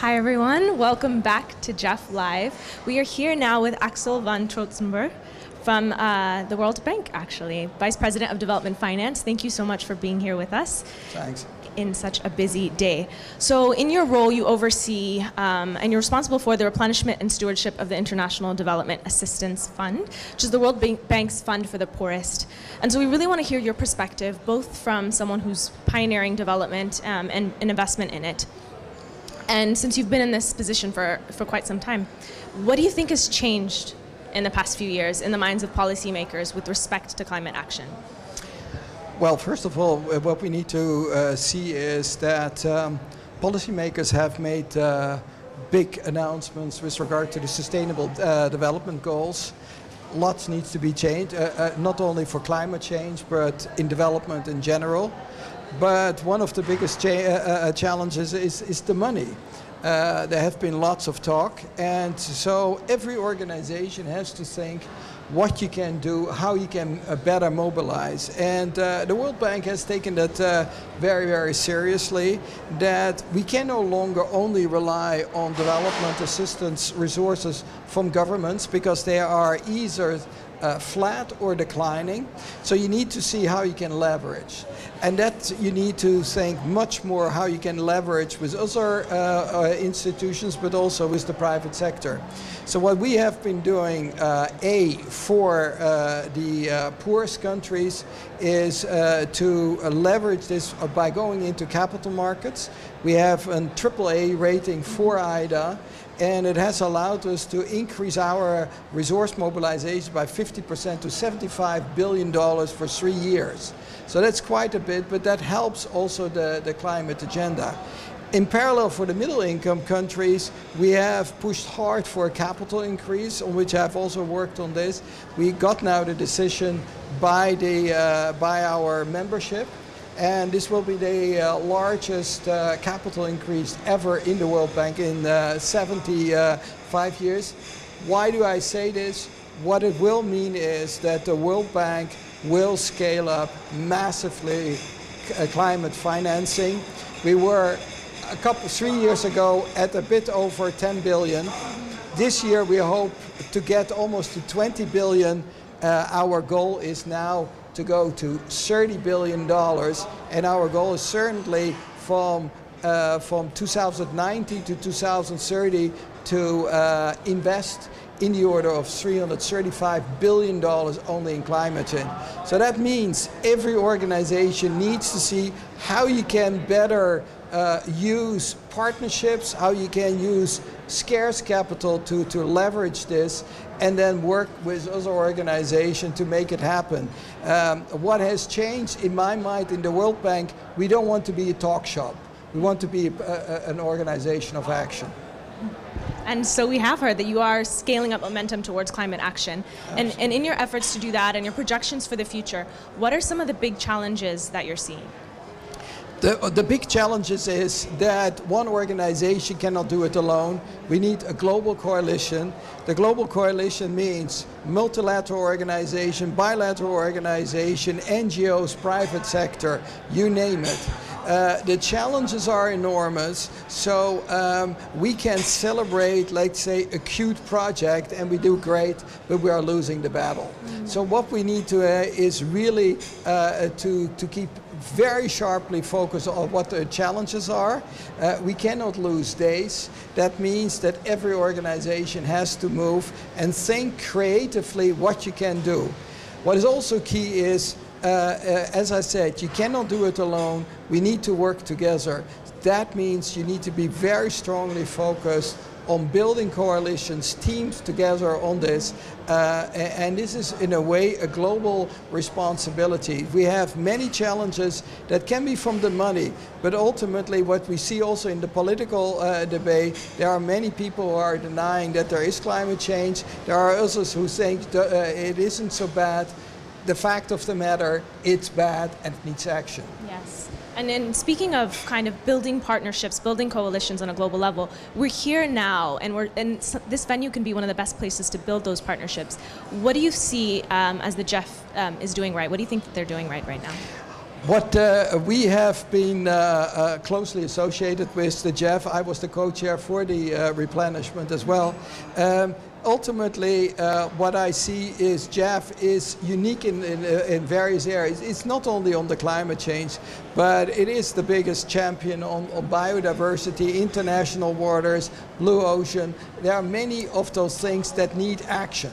Hi, everyone. Welcome back to GEF Live. We are here now with Axel van Trotsenburg from uh, the World Bank, actually, Vice President of Development Finance. Thank you so much for being here with us. Thanks. In such a busy day. So, in your role, you oversee um, and you're responsible for the replenishment and stewardship of the International Development Assistance Fund, which is the World Bank's fund for the poorest. And so, we really want to hear your perspective, both from someone who's pioneering development um, and, and investment in it, and since you've been in this position for, for quite some time, what do you think has changed in the past few years in the minds of policymakers with respect to climate action? Well, first of all, what we need to uh, see is that um, policymakers have made uh, big announcements with regard to the sustainable uh, development goals. Lots needs to be changed, uh, uh, not only for climate change, but in development in general. But one of the biggest cha uh, challenges is, is the money. Uh, there have been lots of talk, and so every organization has to think what you can do, how you can uh, better mobilize. And uh, the World Bank has taken that uh, very, very seriously, that we can no longer only rely on development assistance resources from governments because they are either uh, flat or declining. So you need to see how you can leverage. And that you need to think much more how you can leverage with other uh, uh, institutions, but also with the private sector. So what we have been doing, uh, A, for uh, the uh, poorest countries is to leverage this by going into capital markets. We have a AAA rating for IDA and it has allowed us to increase our resource mobilization by 50% to $75 billion for three years. So that's quite a bit, but that helps also the, the climate agenda. In parallel for the middle income countries, we have pushed hard for a capital increase, on which I've also worked on this. We got now the decision by, the, uh, by our membership and this will be the uh, largest uh, capital increase ever in the World Bank in uh, 75 years. Why do I say this? What it will mean is that the World Bank will scale up massively uh, climate financing. We were a couple, three years ago at a bit over 10 billion. This year we hope to get almost to 20 billion. Uh, our goal is now to go to $30 billion, and our goal is certainly from, uh, from 2019 to 2030 to uh, invest in the order of $335 billion only in climate change. So that means every organization needs to see how you can better uh, use partnerships, how you can use scarce capital to, to leverage this, and then work with other organizations to make it happen. Um, what has changed in my mind in the World Bank, we don't want to be a talk shop. We want to be a, a, an organization of action. And so we have heard that you are scaling up momentum towards climate action. And, and in your efforts to do that and your projections for the future, what are some of the big challenges that you're seeing? The, the big challenges is that one organization cannot do it alone. We need a global coalition. The global coalition means multilateral organization, bilateral organization, NGOs, private sector, you name it. Uh, the challenges are enormous, so um, we can celebrate, let's say, a cute project and we do great, but we are losing the battle. Mm. So what we need to uh, is really uh, to, to keep very sharply focus on what the challenges are. Uh, we cannot lose days. That means that every organization has to move and think creatively what you can do. What is also key is, uh, uh, as I said, you cannot do it alone. We need to work together. That means you need to be very strongly focused on building coalitions, teams together on this. Uh, and this is, in a way, a global responsibility. We have many challenges that can be from the money, but ultimately, what we see also in the political uh, debate, there are many people who are denying that there is climate change. There are others who think uh, it isn't so bad. The fact of the matter, it's bad and it needs action. Yes. And then speaking of kind of building partnerships, building coalitions on a global level, we're here now, and we're and this venue can be one of the best places to build those partnerships. What do you see um, as the GEF um, is doing right? What do you think that they're doing right right now? What uh, we have been uh, uh, closely associated with the GEF. I was the co-chair for the uh, replenishment as well. Um, ultimately, uh, what I see is GEF is unique in, in, uh, in, various areas. It's not only on the climate change, but it is the biggest champion on, on biodiversity, international waters, blue ocean. There are many of those things that need action.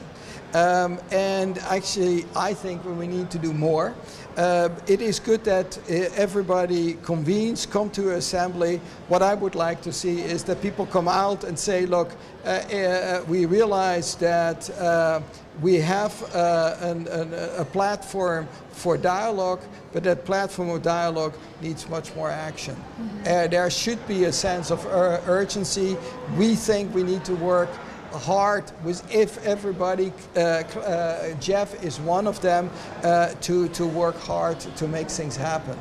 Um, and actually, I think we need to do more. Uh, it is good that uh, everybody convenes, come to assembly. What I would like to see is that people come out and say, look, uh, uh we realize that uh, we have uh, an, an, a platform for dialogue, but that platform of dialogue needs much more action. Mm -hmm. there should be a sense of ur urgency. We think we need to work hard with if everybody, uh, uh, GEF is one of them, uh, to, to work hard to make things happen.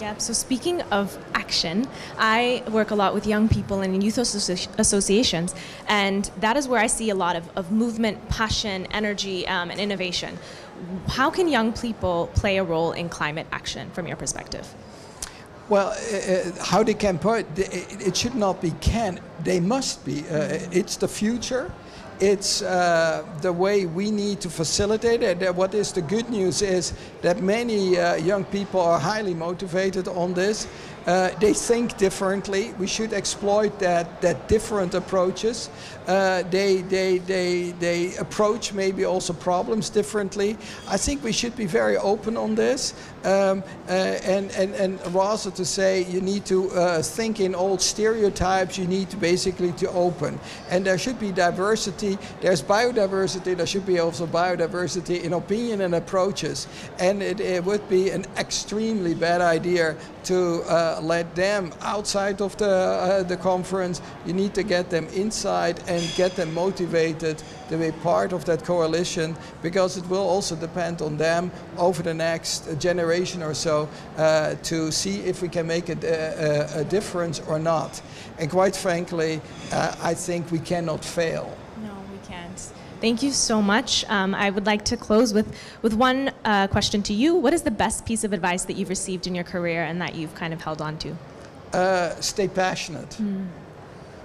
Yeah, so speaking of action, I work a lot with young people and youth associ associations, and that is where I see a lot of, of movement, passion, energy, um, and innovation. How can young people play a role in climate action from your perspective? Well, uh, uh, how they can put it, it should not be can, they must be. Uh, it's the future. It's uh, the way we need to facilitate it. What is the good news is that many uh, young people are highly motivated on this. Uh, they think differently. We should exploit that, that different approaches. Uh, they, they, they, they approach maybe also problems differently. I think we should be very open on this. Um, uh, and, and, and rather to say you need to think in old stereotypes, you need to basically to open. And there should be diversity. There's biodiversity, there should be also biodiversity in opinion and approaches. And it, it would be an extremely bad idea to uh, let them outside of the, uh, the conference. You need to get them inside and get them motivated to be part of that coalition because it will also depend on them over the next generation or so uh, to see if we can make a, a, a, difference or not. And quite frankly, uh, I think we cannot fail. No, we can't. Thank you so much. Um, I would like to close with, with one uh, question to you. What is the best piece of advice that you've received in your career and that you've kind of held on to? Uh, stay passionate. Mm.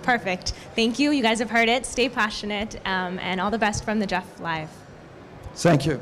Perfect. Thank you. You guys have heard it. Stay passionate um, and all the best from the GEF Live. Thank you.